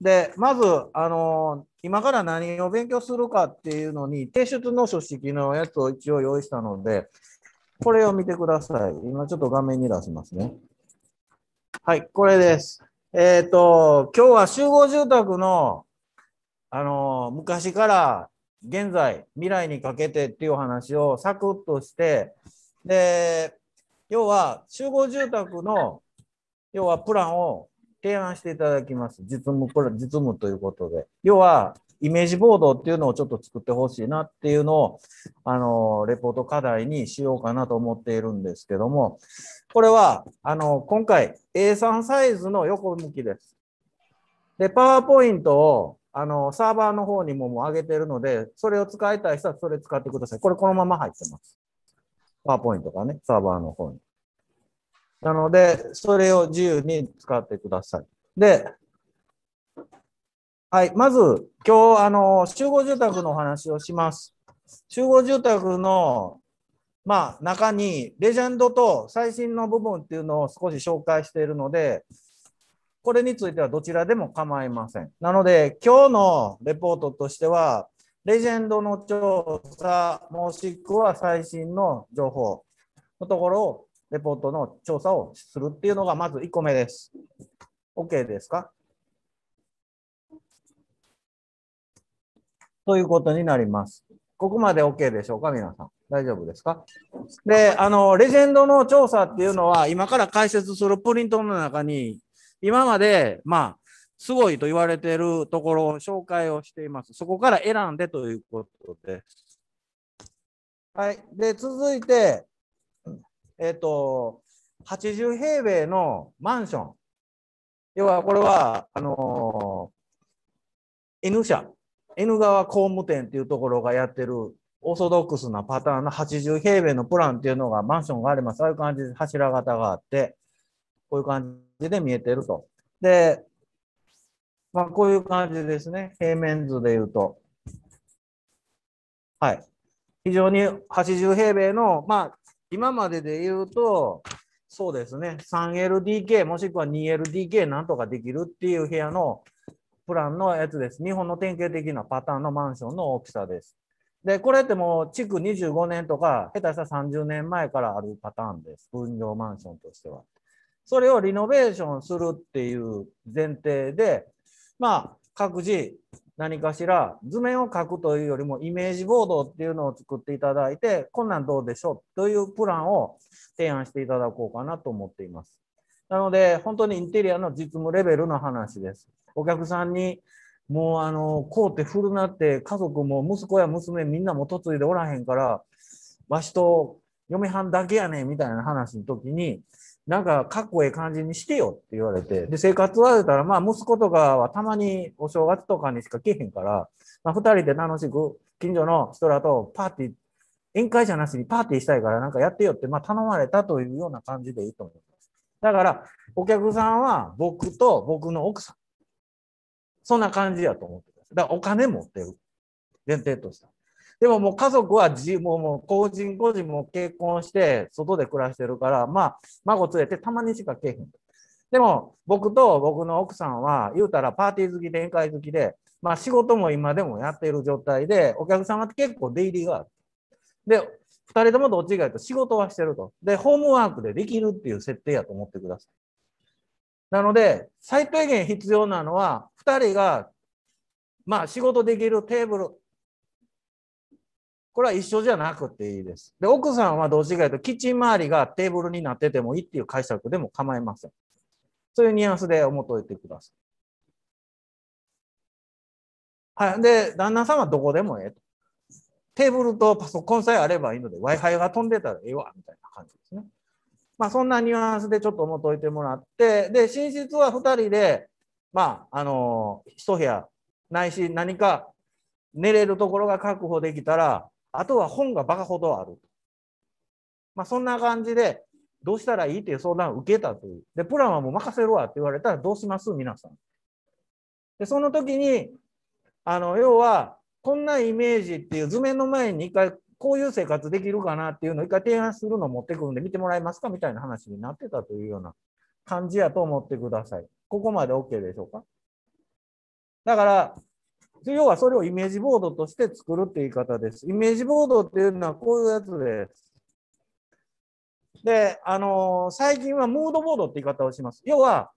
で、まず、あの今から何を勉強するかっていうのに、提出の書式のやつを一応用意したので、これを見てください。今ちょっと画面に出しますね。はい、これです。えっ、ー、と、今日は集合住宅の、あの昔から現在、未来にかけてっていう話をサクッとして、で、要は集合住宅の、要はプランを提案していただきます。実務、これ実務ということで。要は、イメージボードっていうのをちょっと作ってほしいなっていうのを、あの、レポート課題にしようかなと思っているんですけども、これは、あの、今回 A3 サイズの横向きです。で、パワーポイントを、あの、サーバーの方にももう上げてるので、それを使いたい人はそれ使ってください。これこのまま入ってます。パワーポイントがね、サーバーの方に。なので、それを自由に使ってください。で、はい、まず、今日、あの、集合住宅のお話をします。集合住宅の、まあ、中に、レジェンドと最新の部分っていうのを少し紹介しているので、これについてはどちらでも構いません。なので、今日のレポートとしては、レジェンドの調査、もしくは最新の情報のところをレポートの調査をするっていうのがまず1個目です。OK ですか？ということになります。ここまで OK でしょうか？皆さん。大丈夫ですか？で、あの、レジェンドの調査っていうのは、今から解説するプリントの中に、今まで、まあ、すごいと言われているところを紹介をしています。そこから選んでということです。はい。で、続いて、えっ、と、80平米のマンション。要は、これは、あのー、N 社、N 川工務店っていうところがやってるオーソドックスなパターンの80平米のプランっていうのがマンションがあります。ああいう感じで柱型があって、こういう感じで見えてると。で、まあ、こういう感じですね。平面図で言うと。はい。非常に80平米の、まあ、今までで言うと、そうですね、3LDK もしくは 2LDK なんとかできるっていう部屋のプランのやつです。日本の典型的なパターンのマンションの大きさです。で、これってもう築25年とか、下手したら30年前からあるパターンです。分譲マンションとしては。それをリノベーションするっていう前提で、まあ、各自何かしら図面を描くというよりもイメージボードっていうのを作っていただいて、こんなんどうでしょうというプランを提案していただこうかなと思っています。なので、本当にインテリアの実務レベルの話です。お客さんに、もうあの、こうってフルなって、家族も息子や娘みんなも嫁いでおらへんから、わしと嫁はんだけやねんみたいな話の時に、なんかかっこええ感じにしてよって言われて、で、生活は言うたら、まあ息子とかはたまにお正月とかにしか来へんから、まあ二人で楽しく近所の人らとパーティー、宴会じゃなしにパーティーしたいからなんかやってよって、まあ頼まれたというような感じでいいと思います。だから、お客さんは僕と僕の奥さん。そんな感じやと思ってください。だからお金持ってる。前提とした。でももう家族は自もうもう個人個人も結婚して外で暮らしてるから、まあ孫連れてたまにしかけへん。でも僕と僕の奥さんは言うたらパーティー好きで宴会好きで、まあ仕事も今でもやっている状態で、お客様って結構出入りがある。で、二人ともどっちかといと仕事はしてると。で、ホームワークでできるっていう設定やと思ってください。なので、最低限必要なのは、二人が、まあ仕事できるテーブル、これは一緒じゃなくていいです。で、奥さんはどう違うと、キッチン周りがテーブルになっててもいいっていう解釈でも構いません。そういうニュアンスで思っておいてください。はい。で、旦那さんはどこでもええと。テーブルとパソコンさえあればいいので、Wi-Fi が飛んでたらええわ、みたいな感じですね。まあ、そんなニュアンスでちょっと思っておいてもらって、で、寝室は2人で、まあ、あの、一部屋、ないし何か寝れるところが確保できたら、あとは本がバカほどある。まあ、そんな感じで、どうしたらいいっていう相談を受けたという。で、プランはもう任せるわって言われたらどうします？皆さん。で、その時に、あの、要は、こんなイメージっていう図面の前に一回こういう生活できるかなっていうのを一回提案するのを持ってくるんで見てもらえますか？みたいな話になってたというような感じやと思ってください。ここまで OK でしょうか？だから、要はそれをイメージボードとして作るって言い方です。イメージボードっていうのはこういうやつです。で、あのー最近はムードボードって言い方をします。要は、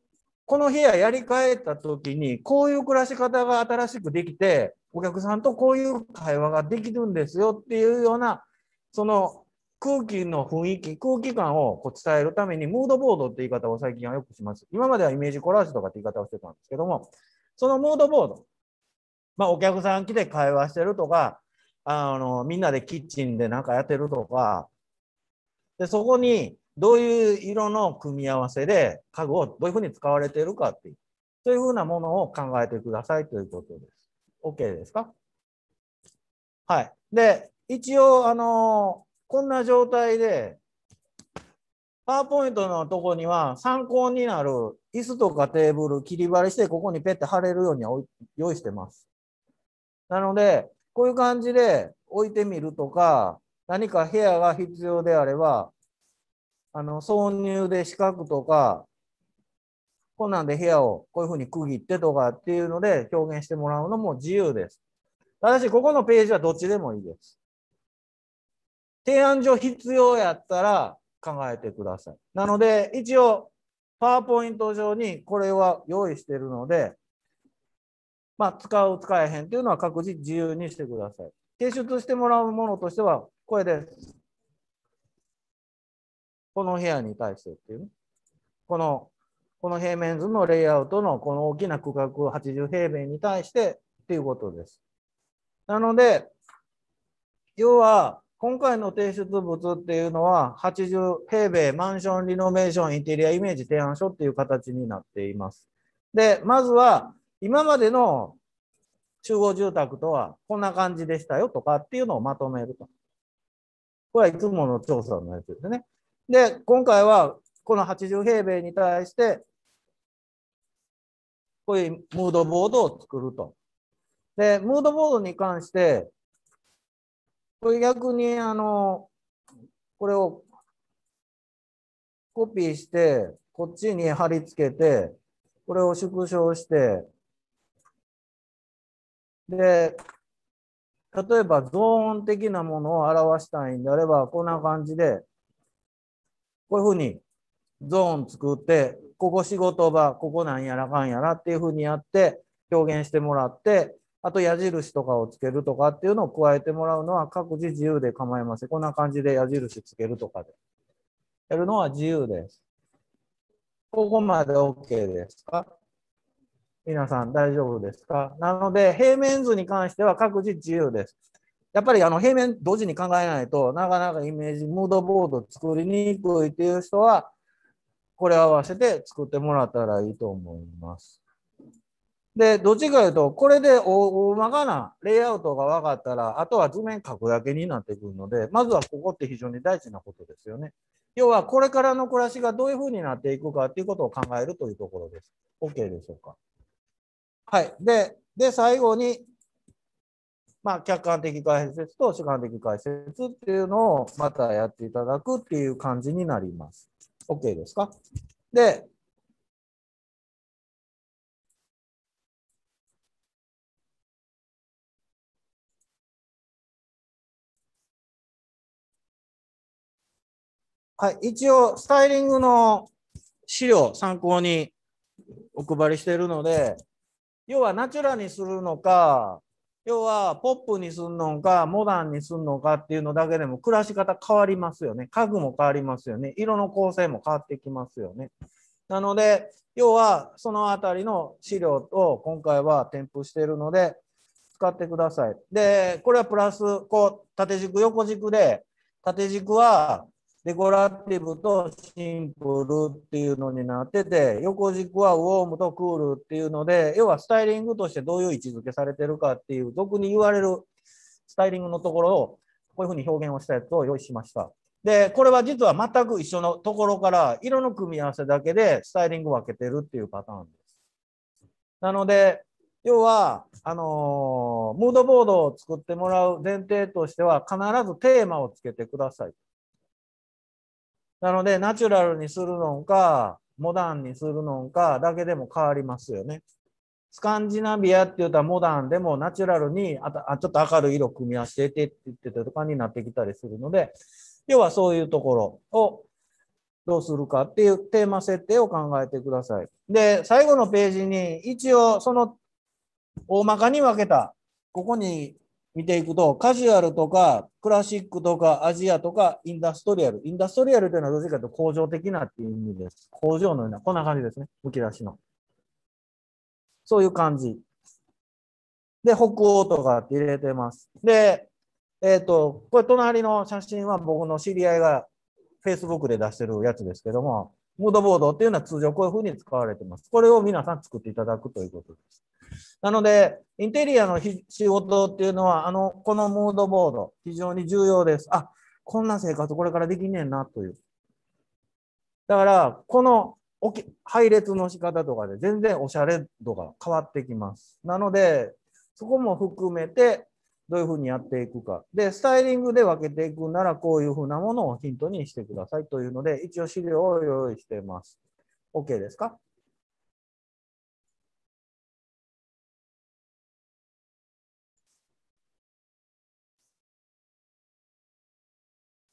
この部屋やり替えた時に、こういう暮らし方が新しくできて、お客さんとこういう会話ができるんですよっていうような、その空気の雰囲気、空気感をこう伝えるために、ムードボードって言い方を最近はよくします。今まではイメージコラージュとかって言い方をしてたんですけども、そのムードボード、まあ、お客さん来て会話してるとか、あのみんなでキッチンで何かやってるとか、でそこにどういう色の組み合わせで家具をどういうふうに使われてるかっていう、そういうふうなものを考えてくださいということです。OK ですか？はい。で、一応、あのこんな状態で、パワーポイントのとこには参考になる椅子とかテーブル切り張りしてここにペッて貼れるように用意してます。なので、こういう感じで置いてみるとか、何か部屋が必要であれば、あの挿入で四角とか、こんなんで部屋をこういうふうに区切ってとかっていうので表現してもらうのも自由です。ただし、ここのページはどっちでもいいです。提案上必要やったら考えてください。なので、一応、パワーポイント上にこれは用意しているので、まあ、使う、使えへんっていうのは各自自由にしてください。提出してもらうものとしては、これです。この部屋に対してっていうね。この、この平面図のレイアウトのこの大きな区画80平米に対してっていうことです。なので、要は、今回の提出物っていうのは、80平米マンションリノベーションインテリアイメージ提案書っていう形になっています。で、まずは、今までの集合住宅とはこんな感じでしたよとかっていうのをまとめると。これはいつもの調査のやつですね。で、今回はこの80平米に対して、こういうムードボードを作ると。で、ムードボードに関して、これ逆にあの、これをコピーして、こっちに貼り付けて、これを縮小して、で、例えばゾーン的なものを表したいんであれば、こんな感じで、こういうふうにゾーン作って、ここ仕事場、ここなんやらかんやらっていうふうにやって表現してもらって、あと矢印とかをつけるとかっていうのを加えてもらうのは各自自由で構いません。こんな感じで矢印つけるとかで。やるのは自由です。ここまで OK ですか？皆さん大丈夫ですか？なので、平面図に関しては各自自由です。やっぱりあの平面同時に考えないとなかなかイメージ、ムードボード作りにくいっていう人は、これを合わせて作ってもらったらいいと思います。で、どっちかというと、これで大大まかなレイアウトが分かったら、あとは図面書くだけになってくるので、まずはここって非常に大事なことですよね。要は、これからの暮らしがどういうふうになっていくかっていうことを考えるというところです。OK でしょうか？はい。で、で最後に、まあ、客観的解説と主観的解説っていうのをまたやっていただくっていう感じになります。OK ですか？で、はい、一応、スタイリングの資料参考にお配りしているので、要はナチュラルにするのか、要はポップにするのか、モダンにするのかっていうのだけでも暮らし方変わりますよね。家具も変わりますよね。色の構成も変わってきますよね。なので、要はそのあたりの資料を今回は添付しているので、使ってください。で、これはプラス、こう、縦軸、横軸で、縦軸はデコラティブとシンプルっていうのになってて、横軸はウォームとクールっていうので、要はスタイリングとしてどういう位置づけされてるかっていう、俗に言われるスタイリングのところを、こういうふうに表現をしたやつを用意しました。で、これは実は全く一緒のところから、色の組み合わせだけでスタイリングを分けてるっていうパターンです。なので、要は、あのームードボードを作ってもらう前提としては、必ずテーマをつけてください。なので、ナチュラルにするのか、モダンにするのかだけでも変わりますよね。スカンジナビアって言ったらモダンでもナチュラルにあたあちょっと明るい色組み合わせてって言ってたとかになってきたりするので、要はそういうところをどうするかっていうテーマ設定を考えてください。で、最後のページに一応その大まかに分けた、ここに見ていくと、カジュアルとかクラシックとかアジアとかインダストリアル。インダストリアルというのはどっちかというと工場的なっていう意味です。工場のような、こんな感じですね。むき出しの。そういう感じ。で、北欧とかって入れてます。で、えっ、ー、と、これ隣の写真は僕の知り合いが Facebook で出してるやつですけども、ムードボードっていうのは通常こういうふうに使われてます。これを皆さん作っていただくということです。なので、インテリアの仕事っていうのは、あの、このムードボード、非常に重要です。あ、こんな生活これからできんねんなという。だから、この配列の仕方とかで全然おしゃれ度が変わってきます。なので、そこも含めてどういうふうにやっていくか。で、スタイリングで分けていくならこういうふうなものをヒントにしてくださいというので、一応資料を用意しています。OK ですか？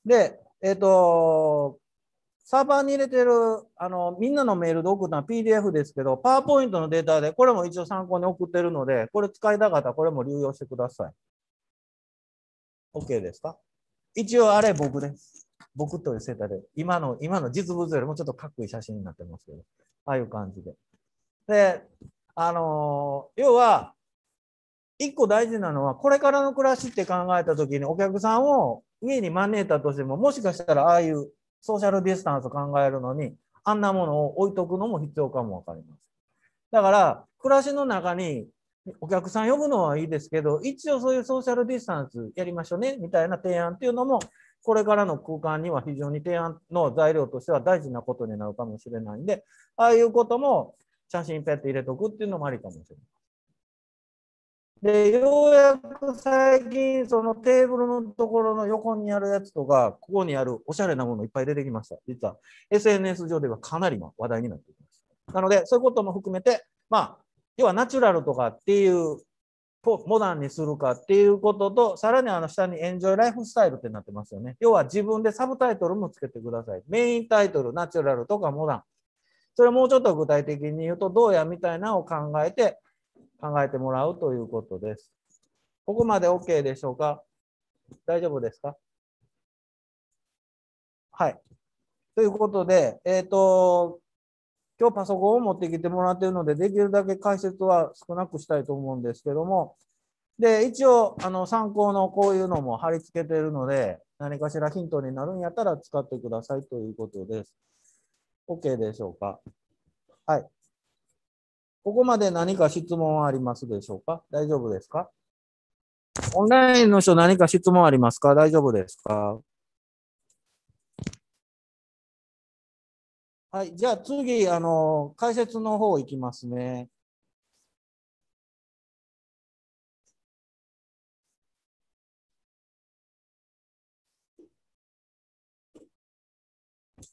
で、えっ、ー、と、サーバーに入れてる、あの、みんなのメールで送ったのは PDF ですけど、パワーポイントのデータで、これも一応参考に送ってるので、これ使いたかったらこれも流用してください。OK ですか？一応あれ僕です。僕というセーターで、今の、今の実物よりもちょっとかっこいい写真になってますけど、ああいう感じで。で、あのー、要は、一個大事なのは、これからの暮らしって考えたときに、お客さんを家に招いたとしても、もしかしたらああいうソーシャルディスタンスを考えるのに、あんなものを置いとくのも必要かもわかります。だから、暮らしの中にお客さん呼ぶのはいいですけど、一応そういうソーシャルディスタンスやりましょうね、みたいな提案っていうのも、これからの空間には非常に提案の材料としては大事なことになるかもしれないんで、ああいうことも写真ペット入れとくっていうのもありかもしれない。で、ようやく最近、そのテーブルのところの横にあるやつとか、ここにあるおしゃれなものいっぱい出てきました。実は SNS 上ではかなりの話題になっています。なので、そういうことも含めて、まあ、要はナチュラルとかっていうモダンにするかっていうことと、さらにあの下にエンジョイライフスタイルってなってますよね。要は自分でサブタイトルもつけてください。メインタイトル、ナチュラルとかモダン。それをもうちょっと具体的に言うと、どうやみたいなのを考えて、考えてもらうということです。ここまで OK でしょうか？大丈夫ですか？はい。ということで、えっ、ー、と、今日パソコンを持ってきてもらっているので、できるだけ解説は少なくしたいと思うんですけども、で、一応、あの、参考のこういうのも貼り付けているので、何かしらヒントになるんやったら使ってくださいということです。OK でしょうか？はい。ここまで何か質問はありますでしょうか？大丈夫ですか？オンラインの人何か質問ありますか？大丈夫ですか？はい。じゃあ次、あの、解説の方いきますね。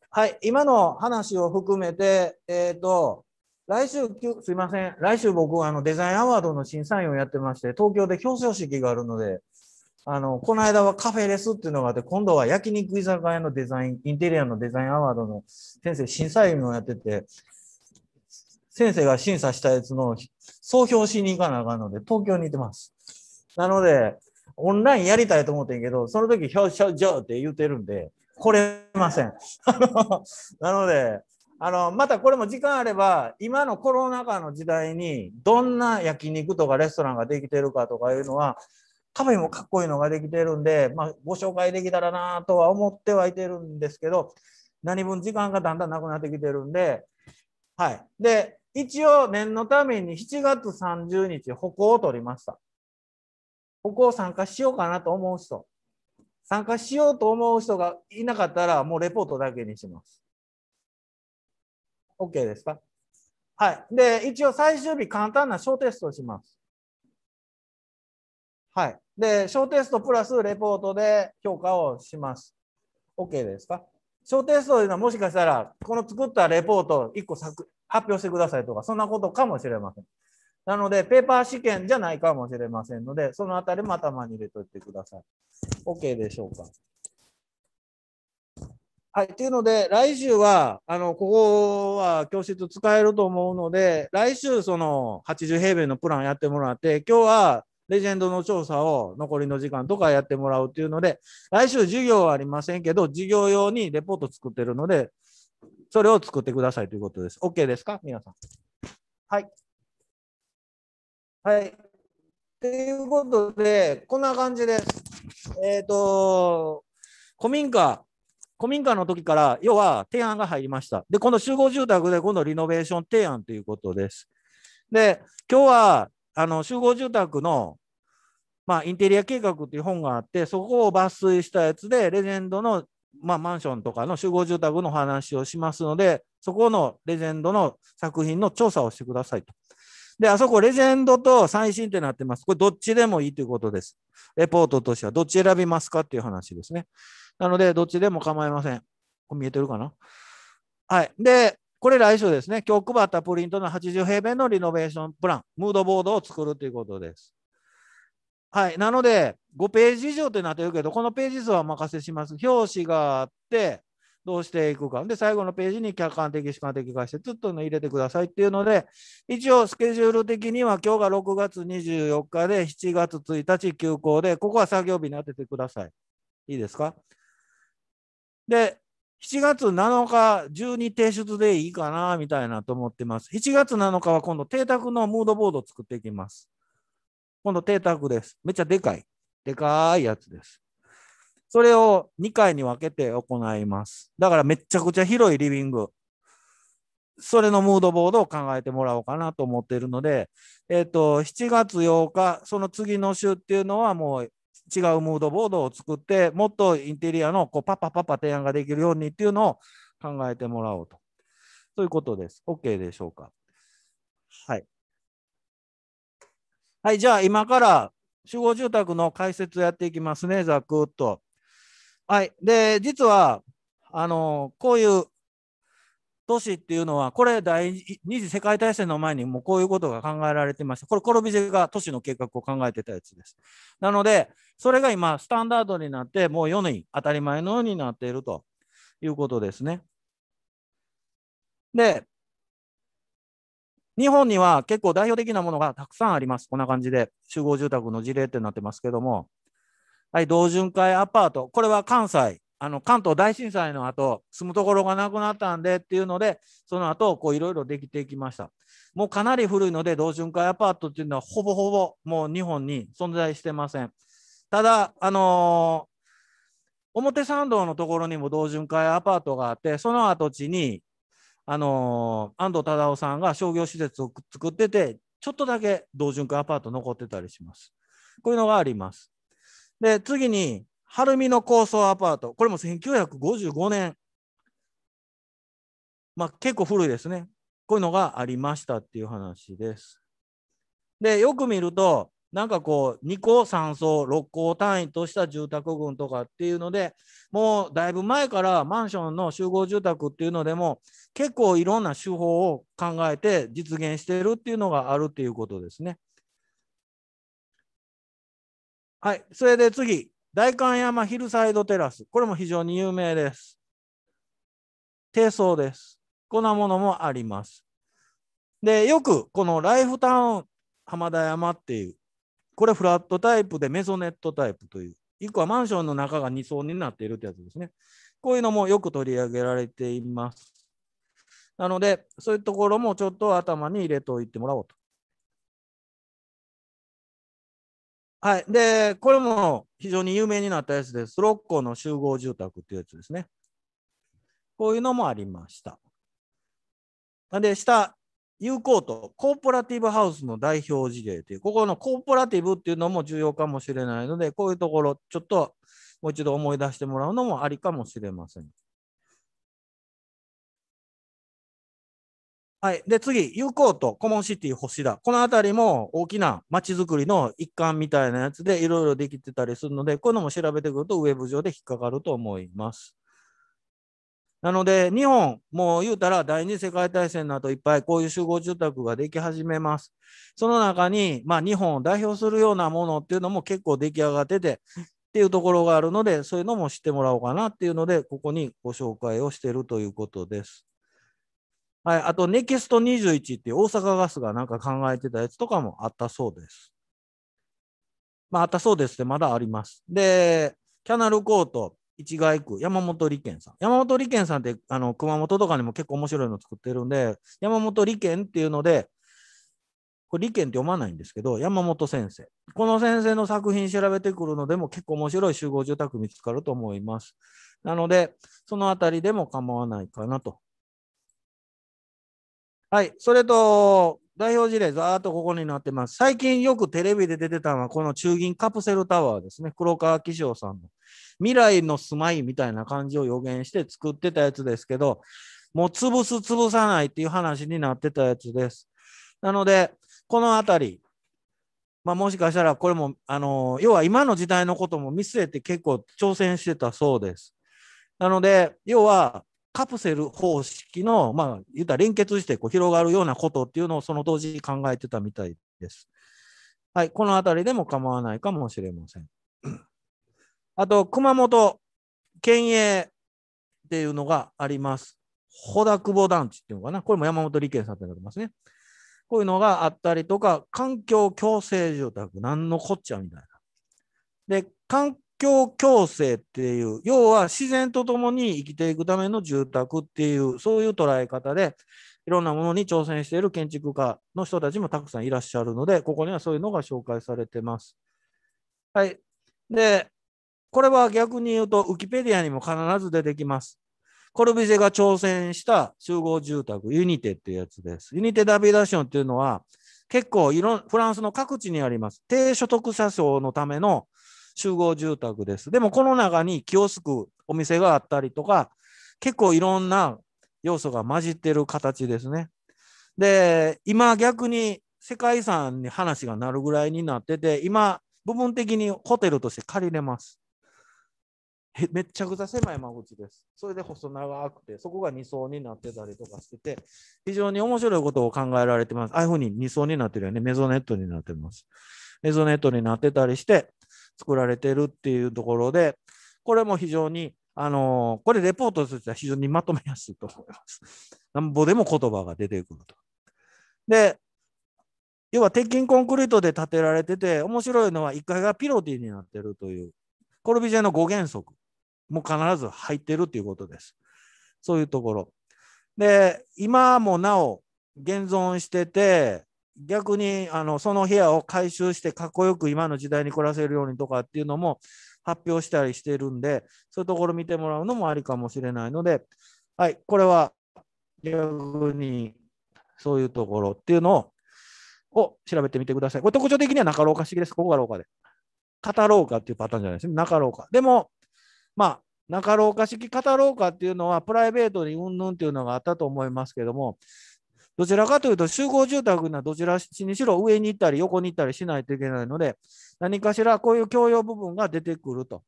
はい。今の話を含めて、えっ、ー、と、来週、すいません。来週僕、あの、デザインアワードの審査員をやってまして、東京で表彰式があるので、あの、この間はカフェレスっていうのがあって、今度は焼肉居酒屋のデザイン、インテリアのデザインアワードの先生、審査員をやってて、先生が審査したやつの総評しに行かなあかんので、東京にいてます。なので、オンラインやりたいと思ってんけど、その時表彰状って言ってるんで、来れません。なので、あの、またこれも時間あれば、今のコロナ禍の時代に、どんな焼肉とかレストランができてるかとかいうのは、カフェもかっこいいのができてるんで、まあ、ご紹介できたらなとは思ってはいてるんですけど、何分時間がだんだんなくなってきてるんで、はい。で、一応念のために7月30日、歩行を取りました。歩行参加しようかなと思う人。参加しようと思う人がいなかったら、もうレポートだけにします。OK ですか？はい。で、一応最終日簡単な小テストをします。はい。で、小テストプラスレポートで評価をします。OK ですか？小テストというのはもしかしたら、この作ったレポート1個発表してくださいとか、そんなことかもしれません。なので、ペーパー試験じゃないかもしれませんので、そのあたりも頭に入れておいてください。OK でしょうか？はい。というので、来週は、あの、ここは教室使えると思うので、来週、その80平米のプランやってもらって、今日はレジェンドの調査を残りの時間とかやってもらうっていうので、来週授業はありませんけど、授業用にレポート作ってるので、それを作ってくださいということです。OK ですか？皆さん。はい。はい。ということで、こんな感じです。えっ、ー、と、古民家、古民家の時から、要は提案が入りました。で、この集合住宅で今度リノベーション提案ということです。で、今日は、あの、集合住宅の、まあ、インテリア計画という本があって、そこを抜粋したやつで、レジェンドの、まあ、マンションとかの集合住宅の話をしますので、そこのレジェンドの作品の調査をしてくださいと。で、あそこレジェンドと最新ってなってます。これどっちでもいいということです。レポートとしてはどっち選びますかっていう話ですね。なので、どっちでも構いません。これ見えてるかな？はい。で、これ来週ですね。今日配ったプリントの80平米のリノベーションプラン、ムードボードを作るということです。はい。なので、5ページ以上ってなってるけど、このページ数はお任せします。表紙があって、どうしていくか。で、最後のページに客観的、主観的化して、ずっと入れてくださいっていうので、一応スケジュール的には今日が6月24日で、7月1日休校で、ここは作業日に当ててください。いいですか？で、7月7日中に提出でいいかな、みたいなと思ってます。7月7日は今度、邸宅のムードボードを作っていきます。今度、邸宅です。めっちゃでかい。でかいやつです。それを2回に分けて行います。だからめちゃくちゃ広いリビング。それのムードボードを考えてもらおうかなと思っているので、えっ、ー、と、7月8日、その次の週っていうのはもう違うムードボードを作って、もっとインテリアのこうパパパパ提案ができるようにっていうのを考えてもらおうと。そういうことです。OK でしょうか？はい。はい、じゃあ今から集合住宅の解説をやっていきますね、ざくっと。はい。で、実は、あの、こういう都市っていうのは、これ第二次世界大戦の前にもこういうことが考えられてました。これ、コロビジェが都市の計画を考えてたやつです。なので、それが今、スタンダードになって、もう世に当たり前のようになっているということですね。で、日本には結構代表的なものがたくさんあります。こんな感じで集合住宅の事例ってなってますけども、はい、同潤会アパート。これは関西、あの関東大震災の後、住むところがなくなったんでっていうので、その後、こういろいろできていきました。もうかなり古いので、同潤会アパートっていうのはほぼほぼもう日本に存在してません。ただ、あのー、表参道のところにも同潤会アパートがあって、その跡地に、あのー、安藤忠雄さんが商業施設を作ってて、ちょっとだけ同潤会アパート残ってたりします。こういうのがあります。で、次に、晴海の高層アパート。これも1955年。まあ、結構古いですね。こういうのがありましたっていう話です。で、よく見ると、なんかこう、2個3層、6個単位とした住宅群とかっていうので、もうだいぶ前からマンションの集合住宅っていうのでも、結構いろんな手法を考えて実現しているっていうのがあるっていうことですね。はい。それで次、代官山ヒルサイドテラス。これも非常に有名です。低層です。こんなものもあります。で、よくこのライフタウン浜田山っていう、これフラットタイプでメゾネットタイプという、1個はマンションの中が2層になっているってやつですね。こういうのもよく取り上げられています。なので、そういうところもちょっと頭に入れておいてもらおうと。はい。で、これも非常に有名になったやつです。六甲の集合住宅っていうやつですね。こういうのもありました。で、下、U コート、コーポラティブハウスの代表事例という、ここのコーポラティブっていうのも重要かもしれないので、こういうところ、ちょっともう一度思い出してもらうのもありかもしれません。はい。で、次、ユーコート、コモンシティ、星田。この辺りも大きな街づくりの一環みたいなやつでいろいろできてたりするので、こういうのも調べてくるとウェブ上で引っかかると思います。なので、日本、もう言うたら第二次世界大戦の後いっぱいこういう集合住宅ができ始めます。その中に、まあ、日本を代表するようなものっていうのも結構出来上がってて、っていうところがあるので、そういうのも知ってもらおうかなっていうので、ここにご紹介をしているということです。はい、あと、ネキスト21って大阪ガスがなんか考えてたやつとかもあったそうです。まあ、あったそうですってまだあります。で、キャナルコート、市街区、山本利健さん。山本利健さんってあの熊本とかにも結構面白いの作ってるんで、山本利健っていうので、これ利健って読まないんですけど、山本先生。この先生の作品調べてくるのでも結構面白い集合住宅見つかると思います。なので、そのあたりでも構わないかなと。はい、それと、代表事例、ざーっとここになってます。最近よくテレビで出てたのは、この中銀カプセルタワーですね。黒川紀章さんの。未来の住まいみたいな感じを予言して作ってたやつですけど、もう潰す、潰さないっていう話になってたやつです。なので、このあたり、まあ、もしかしたらこれも、あの要は今の時代のことも見据えて結構挑戦してたそうです。なので、要はカプセル方式の、まあ、言った連結してこう広がるようなことっていうのをその当時考えてたみたいです。はい、このあたりでも構わないかもしれません。あと、熊本県営っていうのがあります。穂田久保団地っていうのかな。これも山本理研さんってなってますね。こういうのがあったりとか、環境共生住宅、なんのこっちゃみたいな。で、環境共生っていう、要は自然と共に生きていくための住宅っていう、そういう捉え方で、いろんなものに挑戦している建築家の人たちもたくさんいらっしゃるので、ここにはそういうのが紹介されてます。はい。で、これは逆に言うと、ウィキペディアにも必ず出てきます。コルビジェが挑戦した集合住宅、ユニテっていうやつです。ユニテ・ダビダションっていうのは、結構いろフランスの各地にあります。低所得者層のための集合住宅です。でもこの中に気をすくお店があったりとか、結構いろんな要素が混じってる形ですね。で、今逆に世界遺産に話がなるぐらいになってて、今部分的にホテルとして借りれます。めっちゃくちゃ狭い間口です。それで細長くて、そこが2層になってたりとかしてて、非常に面白いことを考えられてます。ああいうふうに2層になってるよね。メゾネットになってます。メゾネットになってたりして作られてるっていうところで、これも非常に、あの、これレポートとしては非常にまとめやすいと思います。なんぼでも言葉が出てくると。で、要は鉄筋コンクリートで建てられてて、面白いのは1階がピロティになってるという、コルビジェの5原則。も必ず入ってるっていうことです。そういうところ。で、今もなお現存してて、逆にあのその部屋を改修してかっこよく今の時代に暮らせるようにとかっていうのも発表したりしてるんで、そういうところ見てもらうのもありかもしれないので、はい、これは逆にそういうところっていうのをを調べてみてください。これ特徴的には中廊下式です。ここが廊下で。片廊下っていうパターンじゃないですね。中廊下。でも、まあ、中廊下式片廊下っていうのはプライベートにうんぬんっていうのがあったと思いますけども、どちらかというと集合住宅にはどちらにしろ上に行ったり横に行ったりしないといけないので、何かしらこういう共用部分が出てくると。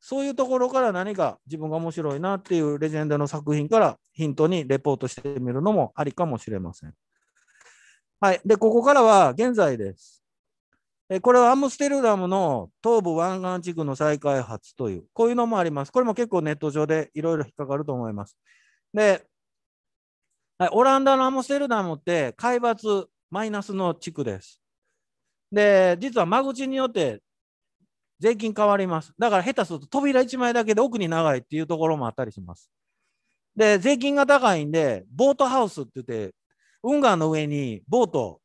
そういうところから何か自分が面白いなっていうレジェンドの作品からヒントにレポートしてみるのもありかもしれません。はい。で、ここからは現在です。えこれはアムステルダムの東部湾岸地区の再開発という、こういうのもあります。これも結構ネット上でいろいろ引っかかると思います。で、はい、オランダのアムステルダムって海抜マイナスの地区です。で、実は間口によって税金変わります。だから下手すると扉1枚だけで奥に長いっていうところもあったりします。で、税金が高いんで、ボートハウスって言って、運河の上にボート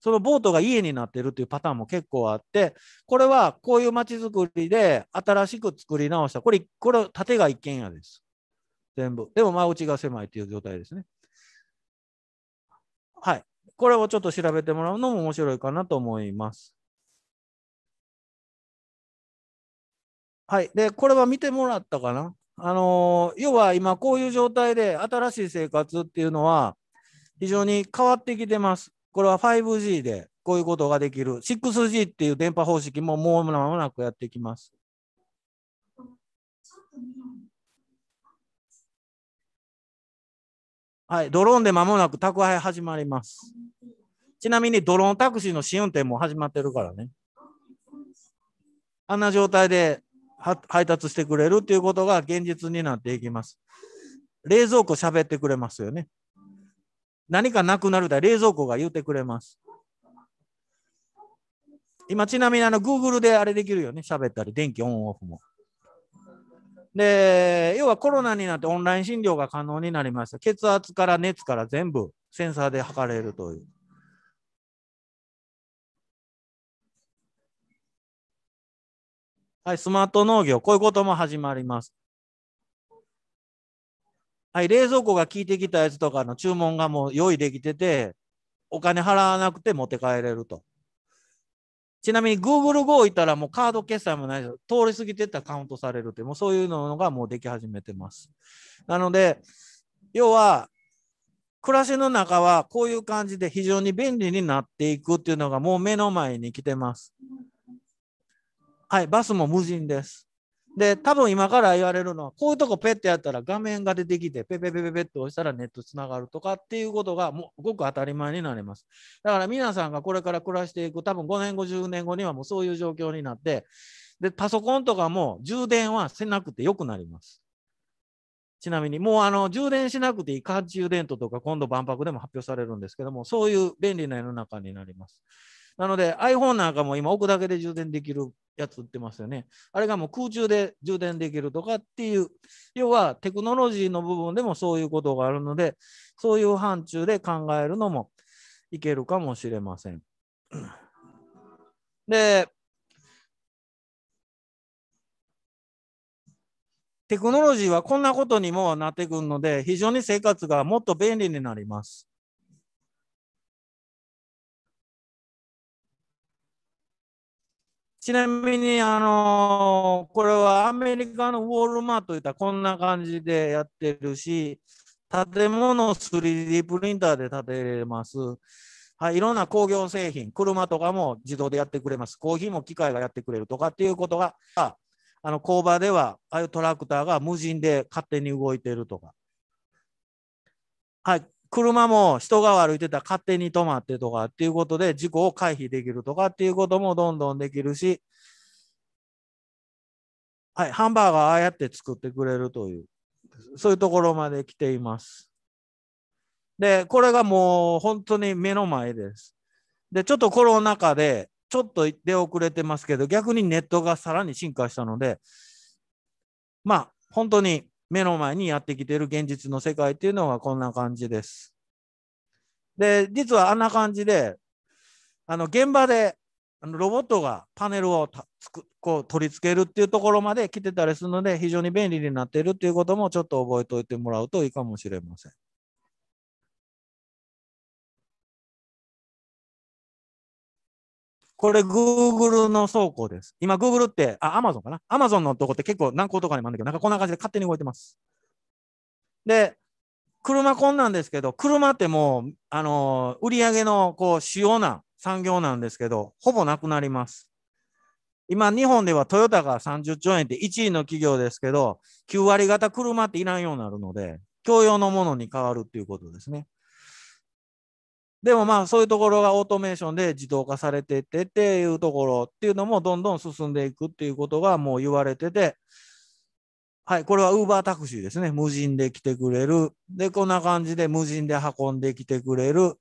そのボートが家になってるっていうパターンも結構あって、これはこういう街づくりで新しく作り直した。これ、これ、縦が一軒家です。全部。でも間口が狭いっていう状態ですね。はい。これをちょっと調べてもらうのも面白いかなと思います。はい。で、これは見てもらったかな？あのー、要は今こういう状態で新しい生活っていうのは非常に変わってきてます。これは 5G でこういうことができる。6G っていう電波方式ももう間もなくやってきます。はい、ドローンで間もなく宅配始まります。ちなみにドローンタクシーの試運転も始まってるからね。あんな状態で配達してくれるっていうことが現実になっていきます。冷蔵庫喋ってくれますよね。何かなくなると冷蔵庫が言ってくれます。今ちなみにあの Google であれできるよね。喋ったり、電気オンオフも。で、要はコロナになってオンライン診療が可能になりました。血圧から熱から全部センサーで測れるという。はい、スマート農業、こういうことも始まります。はい、冷蔵庫が効いてきたやつとかの注文がもう用意できてて、お金払わなくて持って帰れると。ちなみに Google Go いたらもうカード決済もないです。通り過ぎてったらカウントされるって、もうそういうのがもうでき始めてます。なので、要は、暮らしの中はこういう感じで非常に便利になっていくっていうのがもう目の前に来てます。はい、バスも無人です。で、多分今から言われるのは、こういうとこペッてやったら画面が出てきて、ペペペペペって押したらネットつながるとかっていうことがもうごく当たり前になります。だから皆さんがこれから暮らしていく、多分5年後、10年後にはもうそういう状況になって、で、パソコンとかも充電はせなくてよくなります。ちなみに、もうあの充電しなくていい懐中電灯とか今度万博でも発表されるんですけども、そういう便利な世の中になります。なので iPhone なんかも今置くだけで充電できるやつ売ってますよね。あれがもう空中で充電できるとかっていう、要はテクノロジーの部分でもそういうことがあるので、そういう範疇で考えるのもいけるかもしれません。で、テクノロジーはこんなことにもなってくるので、非常に生活がもっと便利になります。ちなみに、あのー、これはアメリカのウォールマートいったらこんな感じでやってるし、建物 3D プリンターで建てれます。はい、いろんな工業製品、車とかも自動でやってくれます。コーヒーも機械がやってくれるとかっていうことが、あの工場では、ああいうトラクターが無人で勝手に動いてるとか。はい、車も人が歩いてたら勝手に止まってとかっていうことで事故を回避できるとかっていうこともどんどんできるし、はい、ハンバーガーああやって作ってくれるという、そういうところまで来ています。で、これがもう本当に目の前です。で、ちょっとコロナ禍で、ちょっと出遅れてますけど、逆にネットがさらに進化したので、まあ、本当に目の前にやってきている現実の世界っていうのはこんな感じです。で、実はあんな感じで、あの現場であのロボットがパネルをつくこう取り付けるっていうところまで来てたりするので、非常に便利になっているっていうこともちょっと覚えておいてもらうといいかもしれません。これ Google の倉庫です。今 Google って、あ、Amazon かな ?Amazon のとこって結構何個とかにもあるんだけど、なんかこんな感じで勝手に動いてます。で、車こんなんですけど、車ってもう、あのー、売り上げのこう主要な産業なんですけど、ほぼなくなります。今、日本ではトヨタが30兆円って1位の企業ですけど、9割方車っていらんようになるので、共用のものに変わるっていうことですね。でもまあそういうところがオートメーションで自動化されてってっていうところっていうのもどんどん進んでいくっていうことがもう言われてて、はい、これはウーバータクシーですね。無人で来てくれる。で、こんな感じで無人で運んできてくれる。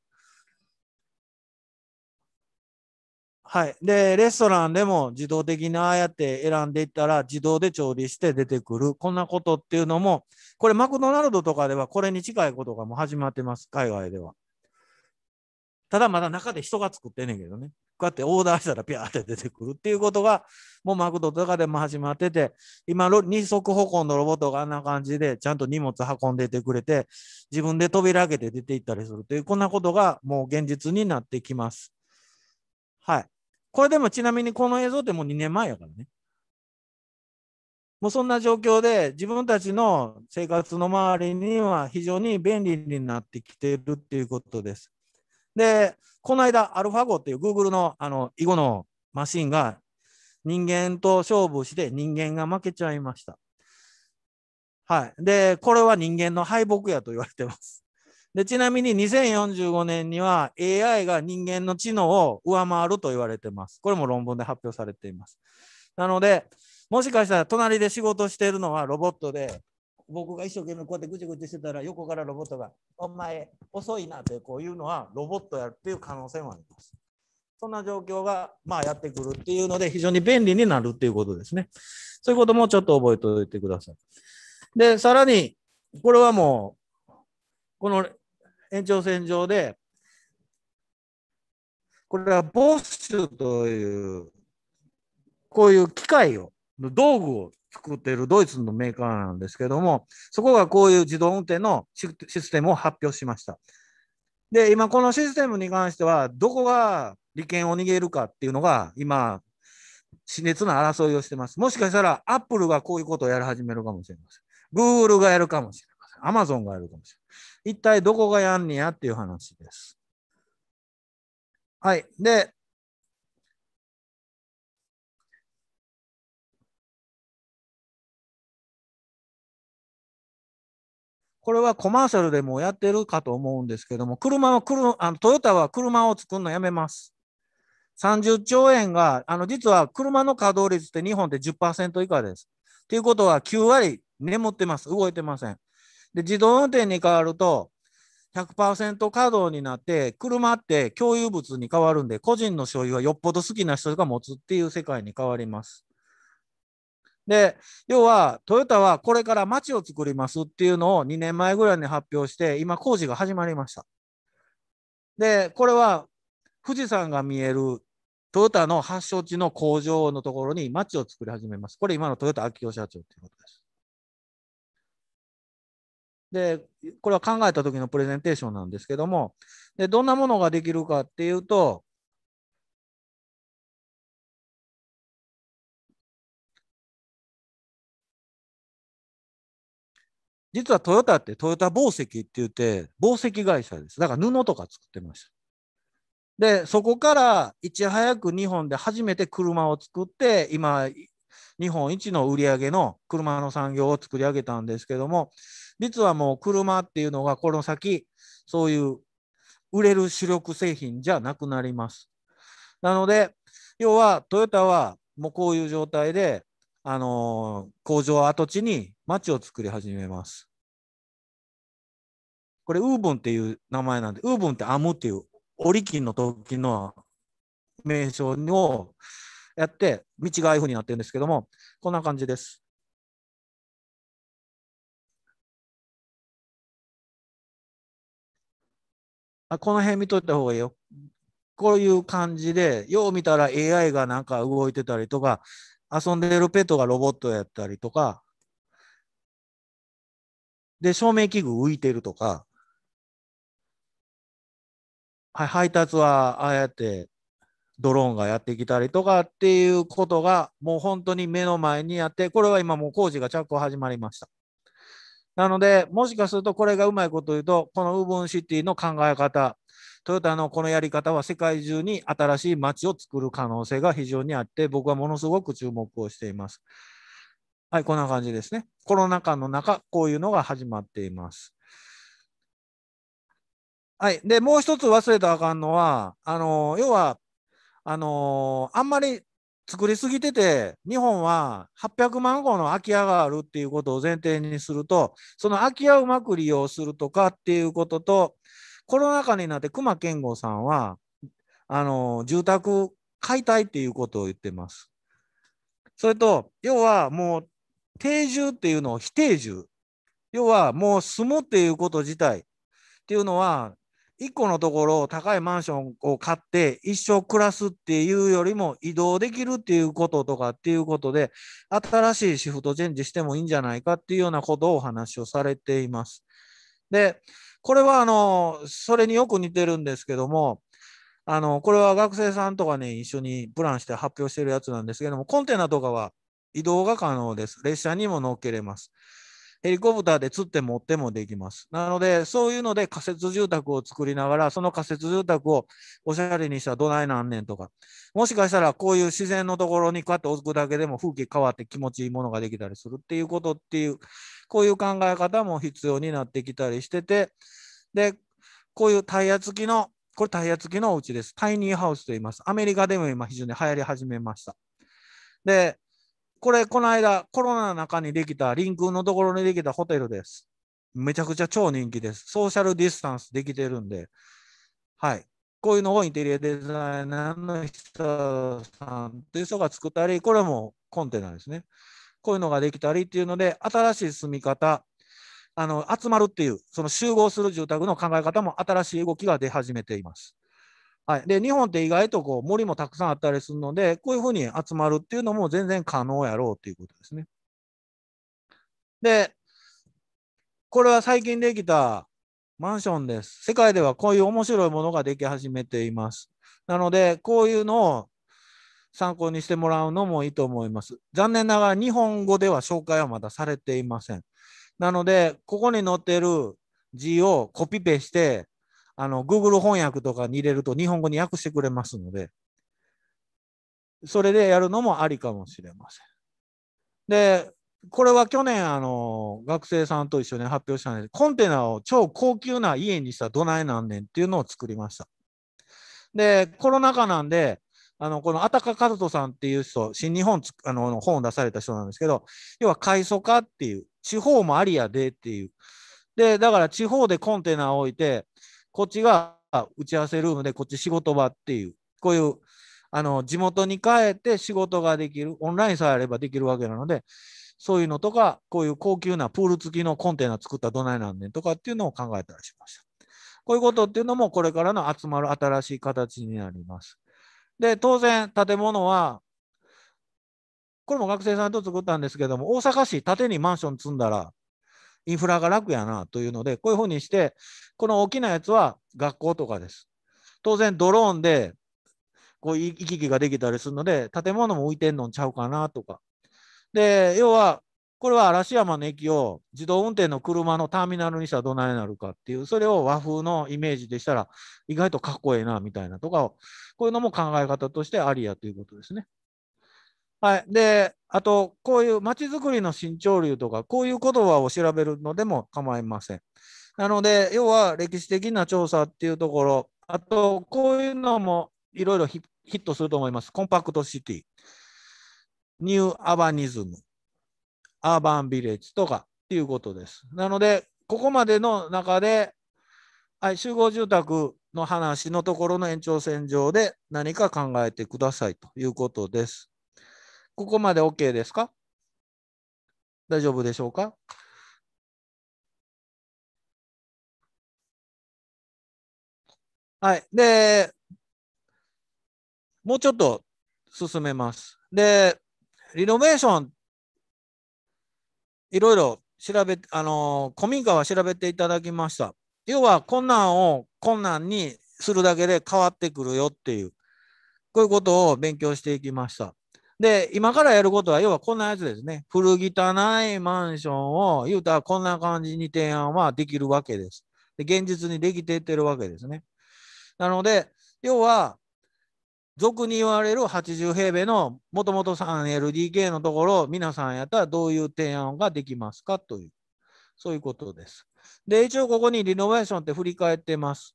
はい。で、レストランでも自動的にああやって選んでいったら自動で調理して出てくる。こんなことっていうのも、これマクドナルドとかではこれに近いことがもう始まってます。海外では。ただまだ中で人が作ってんねんけどね。こうやってオーダーしたらピャーって出てくるっていうことが、もうマクドとかでも始まってて、今、二足歩行のロボットがあんな感じで、ちゃんと荷物運んでてくれて、自分で扉開けて出て行ったりするという、こんなことがもう現実になってきます。はい。これでもちなみにこの映像ってもう2年前やからね。もうそんな状況で自分たちの生活の周りには非常に便利になってきてるっていうことです。で、この間、アルファゴっていう Google のあの囲碁のマシンが人間と勝負して人間が負けちゃいました。はい。で、これは人間の敗北やと言われてます。でちなみに2045年には AI が人間の知能を上回ると言われてます。これも論文で発表されています。なので、もしかしたら隣で仕事しているのはロボットで、僕が一生懸命こうやってぐちぐちしてたら横からロボットが「お前遅いな」ってこういうのはロボットやっていう可能性もあります。そんな状況がまあやってくるっていうので非常に便利になるっていうことですね。そういうこともちょっと覚えておいてください。で、さらに、これはもう、この延長線上で、これはボッシュという、こういう機械を、道具を作っているドイツのメーカーなんですけども、そこがこういう自動運転のシステムを発表しました。で、今このシステムに関しては、どこが利権を逃げるかっていうのが、今、熾烈な争いをしてます。もしかしたら、アップルがこういうことをやり始めるかもしれません。グーグルがやるかもしれません。アマゾンがやるかもしれません。一体どこがやんねやっていう話です。はい。で、これはコマーシャルでもやってるかと思うんですけども、車は車あのトヨタは車を作るのやめます。30兆円が、あの実は車の稼働率って日本で10%以下です。ということは9割眠ってます。動いてません。で、自動運転に変わると、100%稼働になって、車って共有物に変わるんで、個人の所有はよっぽど好きな人が持つっていう世界に変わります。で、要は、トヨタはこれから街を作りますっていうのを2年前ぐらいに発表して、今工事が始まりました。で、これは富士山が見えるトヨタの発祥地の工場のところに街を作り始めます。これ今のトヨタ秋夫社長ということです。で、これは考えた時のプレゼンテーションなんですけども、でどんなものができるかっていうと、実はトヨタってトヨタ紡績って言って紡績会社です。だから布とか作ってました。で、そこからいち早く日本で初めて車を作って、今、日本一の売り上げの車の産業を作り上げたんですけども、実はもう車っていうのがこの先、そういう売れる主力製品じゃなくなります。なので、要はトヨタはもうこういう状態で、あの、工場跡地に街を作り始めます。これ、ウーブンっていう名前なんで、ウーブンってアムっていう織金の時の名称をやって、道がああいうふうになってるんですけども、こんな感じです。あこの辺見といた方がいいよ。こういう感じで、よう見たら AI がなんか動いてたりとか、遊んでるペットがロボットやったりとか、で、照明器具浮いてるとか、はい、配達はああやってドローンがやってきたりとかっていうことがもう本当に目の前にあって、これは今もう工事が着工始まりました。なので、もしかするとこれがうまいこと言うと、このウーブンシティの考え方、トヨタのこのやり方は世界中に新しい街を作る可能性が非常にあって、僕はものすごく注目をしています。はい、こんな感じですね。コロナ禍の中、こういうのが始まっています。はい。で、もう一つ忘れたらあかんのは、あの、要は、あのあんまり作りすぎてて、日本は800万個の空き家があるっていうことを前提にすると、その空き家をうまく利用するとかっていうことと、コロナ禍になって熊健吾さんは、あの住宅買いたいっていうことを言ってます。それと、要はもう定住っていうのを非定住。要はもう住むっていうこと自体っていうのは1個のところ高いマンションを買って一生暮らすっていうよりも移動できるっていうこととかっていうことで新しいシフトチェンジしてもいいんじゃないかっていうようなことをお話をされています。で、これはあの、それによく似てるんですけども、あの、これは学生さんとかね、一緒にプランして発表してるやつなんですけども、コンテナとかは移動が可能です。列車にも乗っけれます。ヘリコプターで釣って持ってもできます。なので、そういうので仮設住宅を作りながら、その仮設住宅をおしゃれにしたらどないなんねんとか、もしかしたらこういう自然のところにこうやって置くだけでも風景変わって気持ちいいものができたりするっていうことっていう、こういう考え方も必要になってきたりしてて、で、こういうタイヤ付きの、これタイヤ付きのお家です。タイニーハウスと言います。アメリカでも今非常に流行り始めました。で、これ、この間、コロナの中にできた、リンクのところにできたホテルです。めちゃくちゃ超人気です。ソーシャルディスタンスできてるんで、はい。こういうのをインテリアデザイナーの人さんという人が作ったり、これもコンテナですね。こういうのができたりっていうので、新しい住み方、あの集まるっていう、その集合する住宅の考え方も新しい動きが出始めています。はい、で日本って意外とこう森もたくさんあったりするので、こういうふうに集まるっていうのも全然可能やろうということですね。で、これは最近できたマンションです。世界ではこういう面白いものができ始めています。なので、こういうのを参考にしてもらうのもいいと思います。残念ながら日本語では紹介はまだされていません。なので、ここに載ってる字をコピペして、あの Google 翻訳とかに入れると日本語に訳してくれますので、それでやるのもありかもしれません。で、これは去年あの学生さんと一緒に発表したので、コンテナを超高級な家にしたどないなんねんっていうのを作りました。で、コロナ禍なんで、あのこのあたか和人さんっていう人、新日本あの本を出された人なんですけど、要は階層化っていう、地方もありやでっていう。で、だから地方でコンテナを置いて、こっちが打ち合わせルームで、こっち仕事場っていう、こういうあの地元に帰って仕事ができる、オンラインさえあればできるわけなので、そういうのとか、こういう高級なプール付きのコンテナ作ったらどないなんねんとかっていうのを考えたりしました。こういうことっていうのもこれからの集まる新しい形になります。で、当然建物は、これも学生さんと作ったんですけども、大阪市縦にマンション積んだら、インフラが楽やなというので、こういうふうにして、この大きなやつは学校とかです。当然ドローンでこう行き来ができたりするので、建物も浮いてんのんちゃうかなとか、で、要は、これは嵐山の駅を自動運転の車のターミナルにしたらどないなるかっていう、それを和風のイメージでしたら、意外とかっこええな、みたいなとかを、こういうのも考え方としてありやということですね。はい。で、あと、こういう街づくりの新潮流とか、こういう言葉を調べるのでも構いません。なので、要は歴史的な調査っていうところ、あと、こういうのもいろいろヒットすると思います。コンパクトシティ。ニューアバニズム、アーバンビレッジとかっていうことです。なので、ここまでの中で、はい、集合住宅の話のところの延長線上で何か考えてくださいということです。ここまで OK ですか？大丈夫でしょうか？はい。で、もうちょっと進めます。で、リノベーション、いろいろ調べ、あの古民家は調べていただきました。要は困難を困難にするだけで変わってくるよっていう、こういうことを勉強していきました。で、今からやることは、要はこんなやつですね。古汚いマンションを、言うたらこんな感じに提案はできるわけです。で、現実にできていってるわけですね。なので、要は、俗に言われる80平米のもともと 3LDK のところ、皆さんやったらどういう提案ができますかという、そういうことです。で、一応ここにリノベーションって振り返ってます。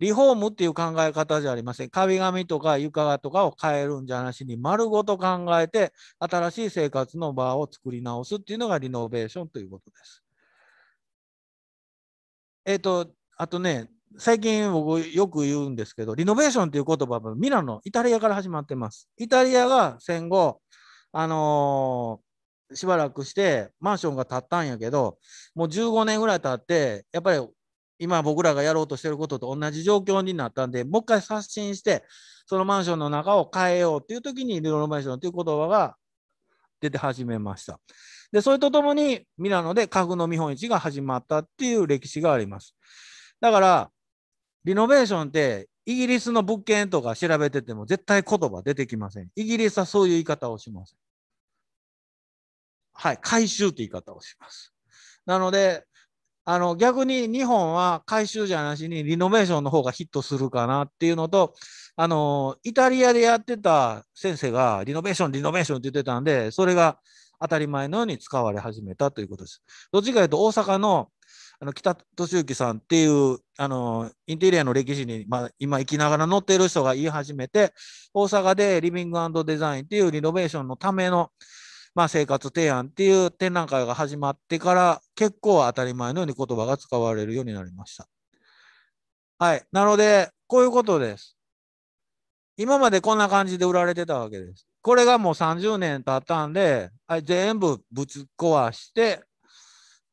リフォームっていう考え方じゃありません。壁紙とか床とかを変えるんじゃなしに、丸ごと考えて、新しい生活の場を作り直すっていうのがリノベーションということです。えっ、ー、と、あとね、最近僕よく言うんですけど、リノベーションという言葉はミラノ、イタリアから始まってます。イタリアが戦後、あのー、しばらくしてマンションが建ったんやけど、もう15年ぐらい経って、やっぱり今僕らがやろうとしてることと同じ状況になったんで、もう一回刷新して、そのマンションの中を変えようっていう時にリノベーションという言葉が出て始めました。で、それとともにミラノで家具の見本市が始まったっていう歴史があります。だから、リノベーションってイギリスの物件とか調べてても絶対言葉出てきません。イギリスはそういう言い方をしません。はい、改修って言い方をします。なので、あの逆に日本は改修じゃなしにリノベーションの方がヒットするかなっていうのと、あのイタリアでやってた先生がリノベーション、リノベーションって言ってたんで、それが当たり前のように使われ始めたということです。どっちかというと大阪のあの喜多俊之さんっていうあのインテリアの歴史に、まあ、今生きながら載っている人が言い始めて、大阪でリビングデザインっていうリノベーションのための、まあ、生活提案っていう展覧会が始まってから結構当たり前のように言葉が使われるようになりました。はい。なので、こういうことです。今までこんな感じで売られてたわけです。これがもう30年経ったんで、はい、全部ぶち壊して、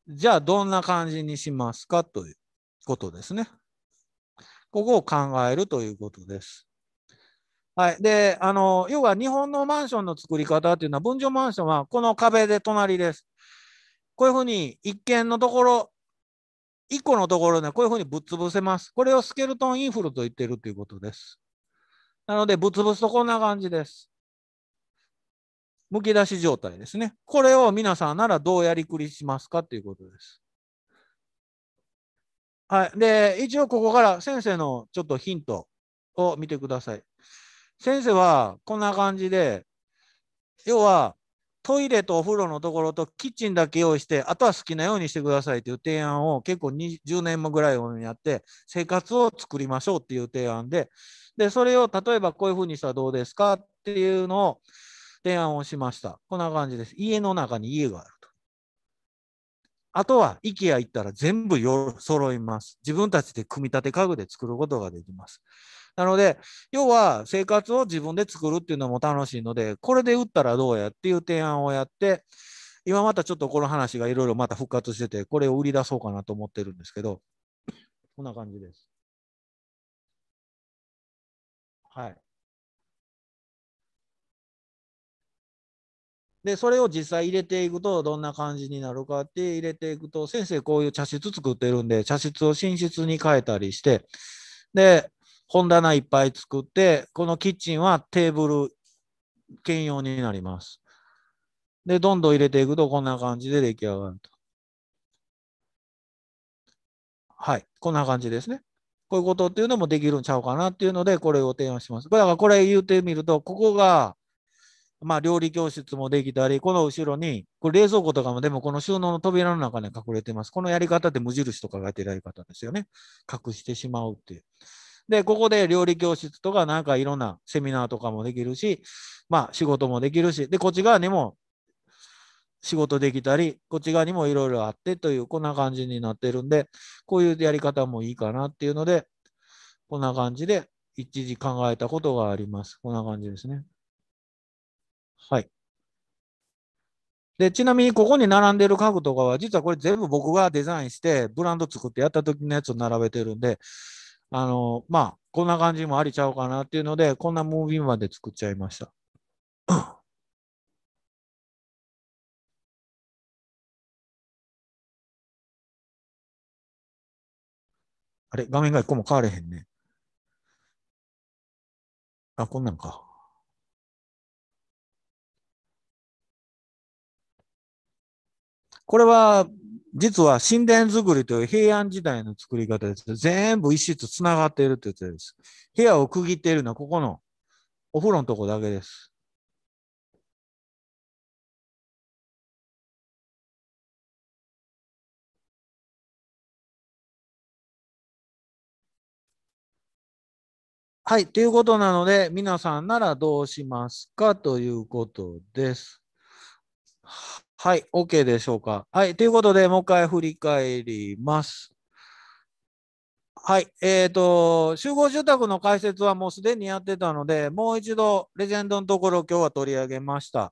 じゃあどんな感じにしますかということですね。ここを考えるということです。はい。で、あの、要は日本のマンションの作り方っていうのは、分譲マンションはこの壁で隣です。こういうふうに一軒のところ、一個のところでこういうふうにぶっ潰せます。これをスケルトンインフルと言ってるということです。なので、ぶつぶつとこんな感じです。むき出し状態ですね。これを皆さんならどうやりくりしますかということです。はい。で、一応ここから先生のちょっとヒントを見てください。先生はこんな感じで、要はトイレとお風呂のところとキッチンだけ用意して、あとは好きなようにしてくださいという提案を結構10年もぐらいにやって、生活を作りましょうっていう提案で、で、それを例えばこういうふうにしたらどうですかっていうのを提案をしました。こんな感じです。家の中に家があると。あとは、IKEA 行ったら全部揃います。自分たちで組み立て家具で作ることができます。なので、要は生活を自分で作るっていうのも楽しいので、これで売ったらどうやっていう提案をやって、今またちょっとこの話がいろいろまた復活してて、これを売り出そうかなと思ってるんですけど、こんな感じです。はい。で、それを実際入れていくとどんな感じになるかって入れていくと、先生こういう茶室作ってるんで、茶室を寝室に変えたりして、で、本棚いっぱい作って、このキッチンはテーブル兼用になります。で、どんどん入れていくとこんな感じで出来上がると。はい。こんな感じですね。こういうことっていうのもできるんちゃうかなっていうので、これを提案します。だからこれ言うてみると、ここが、まあ、料理教室もできたり、この後ろに、これ冷蔵庫とかもでもこの収納の扉の中に隠れてます。このやり方って無印とかがやってるやり方ですよね。隠してしまうっていう。で、ここで料理教室とかなんかいろんなセミナーとかもできるし、まあ仕事もできるし、で、こっち側にも仕事できたり、こっち側にもいろいろあってという、こんな感じになってるんで、こういうやり方もいいかなっていうので、こんな感じで一時考えたことがあります。こんな感じですね。はい。で、ちなみにここに並んでる家具とかは、実はこれ全部僕がデザインして、ブランド作ってやった時のやつを並べてるんで、あの、まあ、こんな感じもありちゃうかなっていうので、こんなムービーまで作っちゃいました。あれ画面が一個も変われへんね。あ、こんなんか。これは、実は神殿作りという平安時代の作り方です。全部一室つながっているということです。部屋を区切っているのはここのお風呂のとこだけです。はい。ということなので、皆さんならどうしますかということです。はい。OK でしょうか。はい。ということで、もう一回振り返ります。はい。えっ、ー、と、集合住宅の解説はもうすでにやってたので、もう一度、レジェンドのところ今日は取り上げました。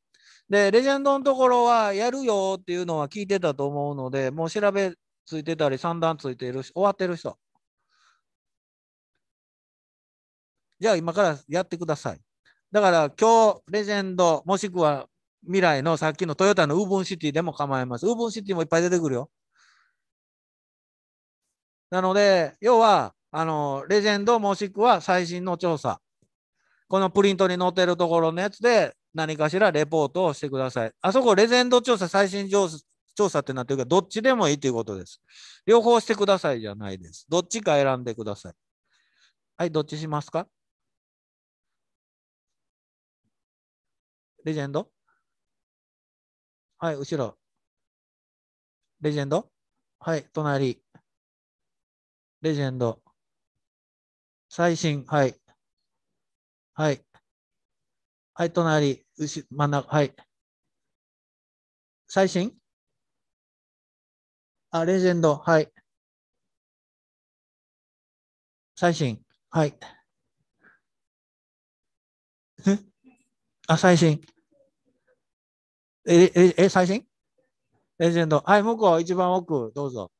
で、レジェンドのところはやるよっていうのは聞いてたと思うので、もう調べついてたり、三段ついてるし、終わってる人。じゃあ今からやってください。だから今日、レジェンド、もしくは未来のさっきのトヨタのウーブンシティでも構います。ウーブンシティもいっぱい出てくるよ。なので、要は、あの、レジェンドもしくは最新の調査。このプリントに載ってるところのやつで何かしらレポートをしてください。あそこ、レジェンド調査、最新調査ってなってるけど、どっちでもいいということです。両方してくださいじゃないです。どっちか選んでください。はい、どっちしますか？レジェンド？はい、後ろ。レジェンド？はい、隣。レジェンド。最新。はい。はい。はい、隣。牛真ん中。はい。最新？あ、レジェンド。はい。最新。はい。あ、最新。え、え、え、最新？レジェンド。はい、向こう一番奥、どうぞ。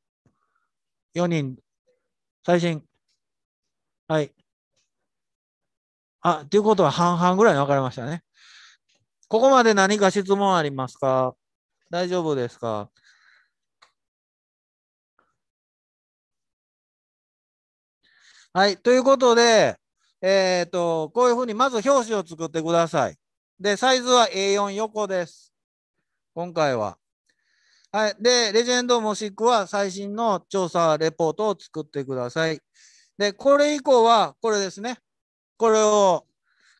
4人。最新。はい。あ、ということは半々ぐらいに分かれましたね。ここまで何か質問ありますか？大丈夫ですか？はい。ということで、えっ、ー、と、こういうふうにまず表紙を作ってください。で、サイズは A4 横です。今回は。はい。で、レジェンドもしくは最新の調査レポートを作ってください。で、これ以降は、これですね。これを、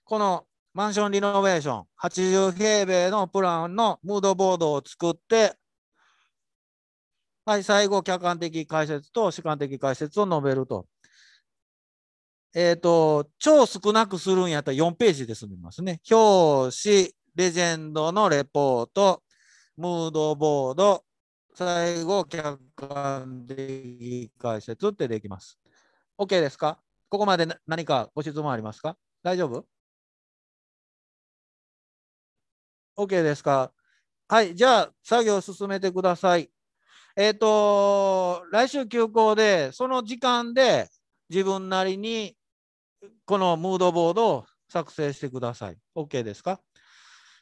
このマンションリノベーション、80平米のプランのムードボードを作って、はい、最後、客観的解説と主観的解説を述べると。えっ、ー、と、超少なくするんやったら4ページで済みますね。表紙、レジェンドのレポート、ムードボード、最後、客観的解説ってできます。OK ですか？ここまで何かご質問ありますか？大丈夫 ?OK ですか？はい、じゃあ、作業進めてください。えっ、ー、と、来週休校で、その時間で自分なりにこのムードボードを作成してください。OK ですか？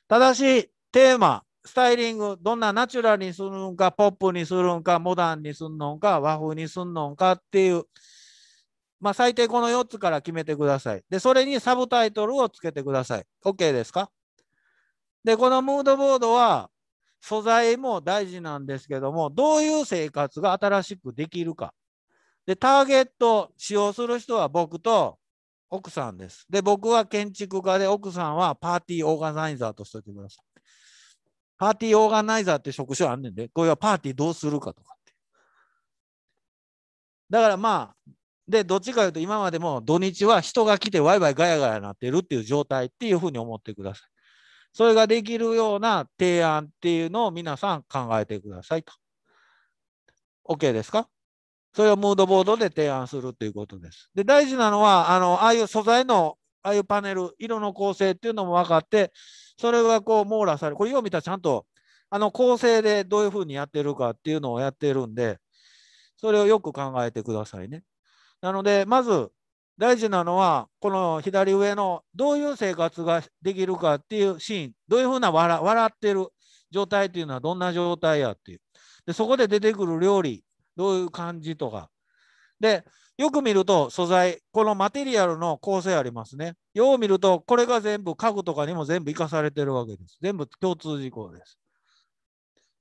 ただし、テーマ、スタイリング、どんなナチュラルにするのか、ポップにするのか、モダンにするのか、和風にするのかっていう、まあ、最低この4つから決めてください。で、それにサブタイトルをつけてください。OK ですか？で、このムードボードは、素材も大事なんですけども、どういう生活が新しくできるか。で、ターゲット、使用する人は僕と奥さんです。で、僕は建築家で、奥さんはパーティーオーガナイザーとしておいてください。パーティーオーガナイザーって職種あんねんで、これはパーティーどうするかとかって。だからまあ、で、どっちかというと、今までも土日は人が来てワイワイガヤガヤなってるっていう状態っていうふうに思ってください。それができるような提案っていうのを皆さん考えてくださいと。OK ですか？それをムードボードで提案するということです。で、大事なのは、あの、ああいう素材の、ああいうパネル、色の構成っていうのも分かって、それがこう網羅される。これよう見たらちゃんと、あの構成でどういうふうにやってるかっていうのをやってるんで、それをよく考えてくださいね。なので、まず大事なのは、この左上のどういう生活ができるかっていうシーン、どういうふうな笑笑ってる状態っていうのはどんな状態やっていう。で、そこで出てくる料理、どういう感じとか。で、よく見ると素材、このマテリアルの構成ありますね。よう見ると、これが全部家具とかにも全部生かされてるわけです。全部共通事項です。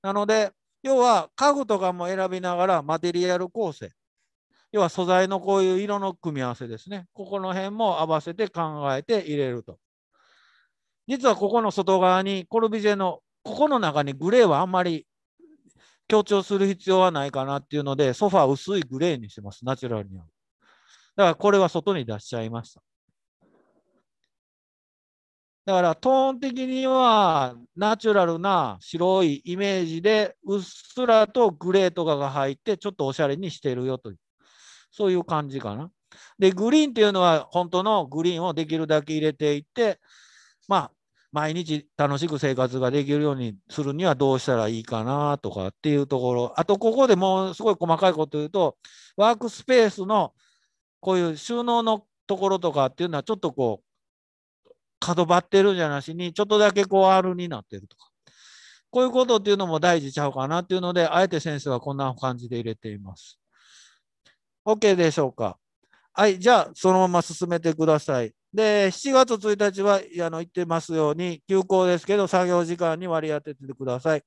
なので、要は家具とかも選びながらマテリアル構成。要は素材のこういう色の組み合わせですね。ここの辺も合わせて考えて入れると。実はここの外側にコルビジェのここの中にグレーはあんまり強調する必要はないかなっていうので、ソファー薄いグレーにしてます、ナチュラルには。だからこれは外に出しちゃいました。だからトーン的にはナチュラルな白いイメージでうっすらとグレーとかが入ってちょっとおしゃれにしてるよという、そういう感じかな。で、グリーンっていうのは本当のグリーンをできるだけ入れていって、まあ、毎日楽しく生活ができるようにするにはどうしたらいいかなとかっていうところ、あとここでもうすごい細かいこと言うと、ワークスペースのこういう収納のところとかっていうのはちょっとこう、角張ってるんじゃなしに、ちょっとだけこう R になってるとか。こういうことっていうのも大事ちゃうかなっていうので、あえて先生はこんな感じで入れています。OK でしょうか？はい、じゃあそのまま進めてください。で、7月1日はあの言ってますように、休校ですけど、作業時間に割り当ててください。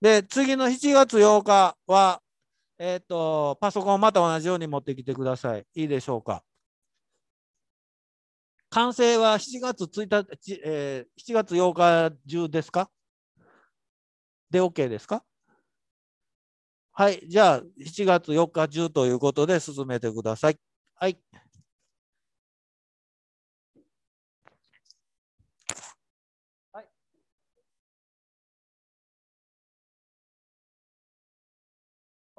で、次の7月8日は、えっ、ー、と、パソコンまた同じように持ってきてください。いいでしょうか。完成は7月1日、えー、7月8日中ですか？で OK ですか？はい、じゃあ7月4日中ということで進めてくださ。い。はい。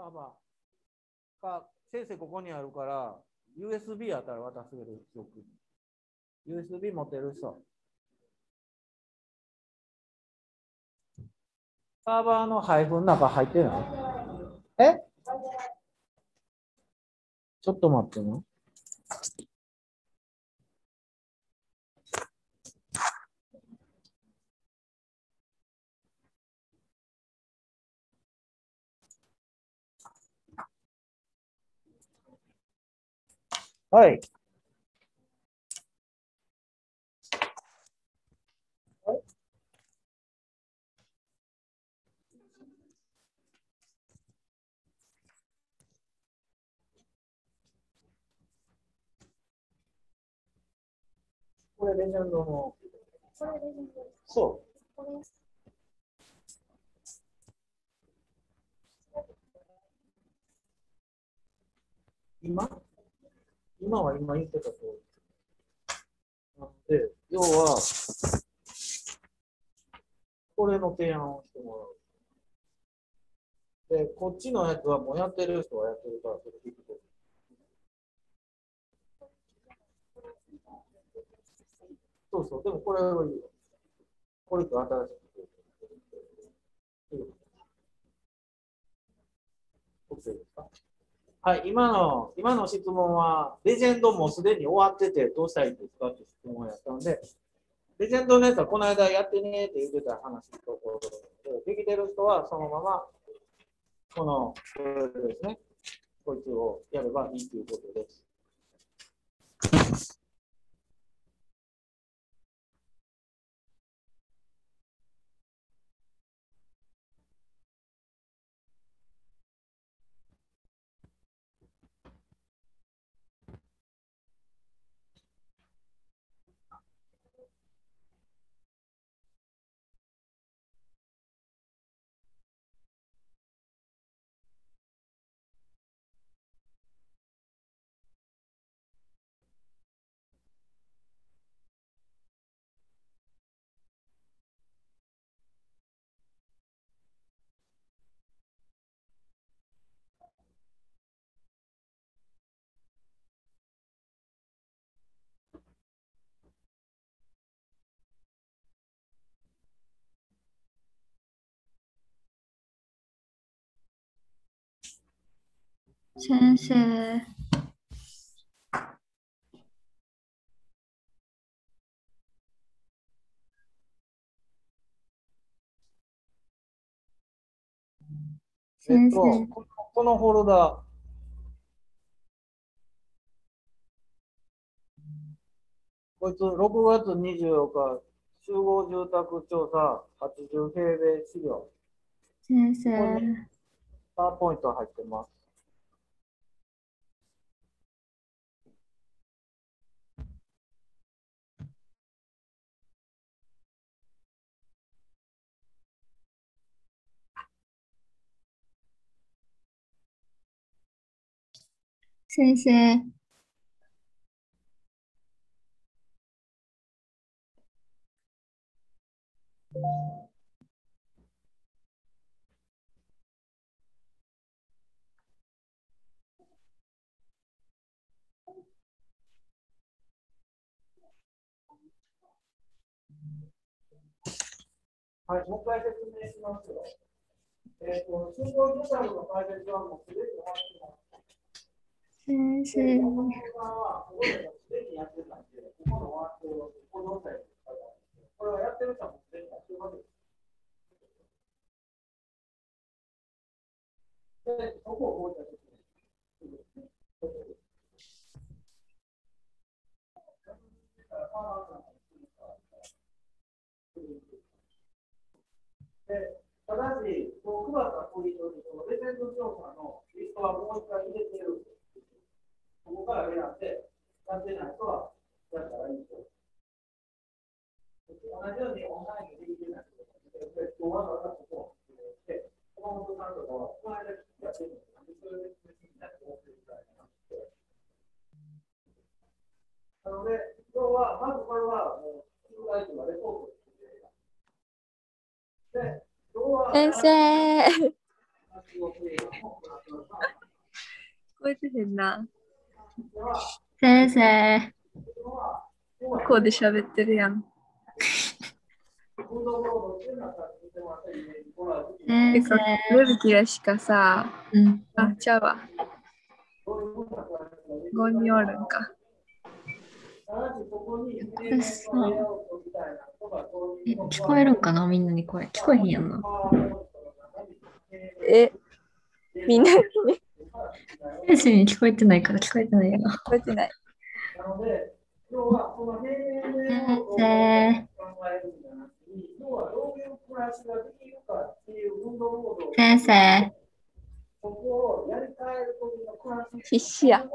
パパ、か、先生ここにあるから、USB やったら渡せるよく。USB 持ってる人。サーバーの配布の中入ってない？え？ちょっと待ってね。はい。これレジェンドの。そう。今？今は今言ってたとおり。なので、要は、これの提案をしてもらう。で、こっちのやつはもうやってる人はやってるから、それ聞くと。そうそう、でもこれはいいよ。これと新しく。OK ですか？はい、今の、今の質問は、レジェンドもすでに終わってて、どうしたらいいですかって質問をやったんで、レジェンドのやつはこの間やってねって言ってた話のところで、できてる人はそのまま、この、これですね、こいつをやればいいということです。先生、えっと、このこのフォルダ、こいつ6月24日、集合住宅調査80平米資料、先生、パワーポイント入ってます。先生、はい、もう一回説明しますよ。えっ、と、集合住宅の解説はもうすでに終わってます。先生、たん、ここの終わってるこの際ですからこれはやってる人はもうすでにやってるわけです。で、そこをもう一回説明します。で、ただし、こう配ったポイントに、レジェンド調査のリストはもう一回入れてる。ここから選んで、やってない人はやったらいいですよ。同じようにオンラインでできてない人で、今日わざわざここを入れて、熊本さんなので、今日は、まずこれは、もう、宿題とかレポートで、今日は、先生 聞こえてへんな。先生。向こうで喋ってるやん。て先か、生。ルビキらしかさ、うん。あ、ちゃうわ。5人おるんか。え、聞こえるんかな？みんなに声。聞こえへんやんな。え、みんなに？聞先生に聞こえてないから聞こえてないよな。こえてない。なので、要はこの平面を考先生。えるんじゃなくて、要はどういう暮らしができるかっていう運動モードを先生。そこをやり替える時の暮らし必死や。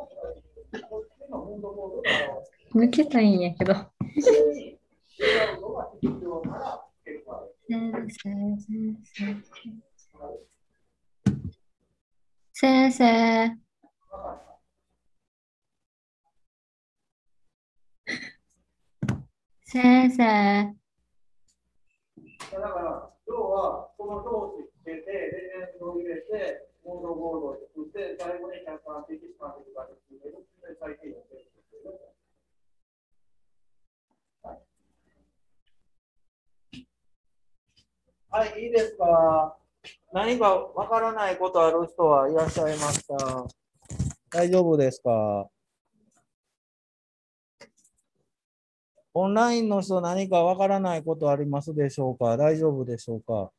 抜けたいんやけど。先生、先生。先生。先生。だから、要は、この装置つけて、レジェンドを入れて、モードボードを作って、最後に客観的、主観的ができる最低限ではい、いいですか？何かわからないことある人はいらっしゃいますか大丈夫ですか？オンラインの人何かわからないことありますでしょうか？大丈夫でしょうか？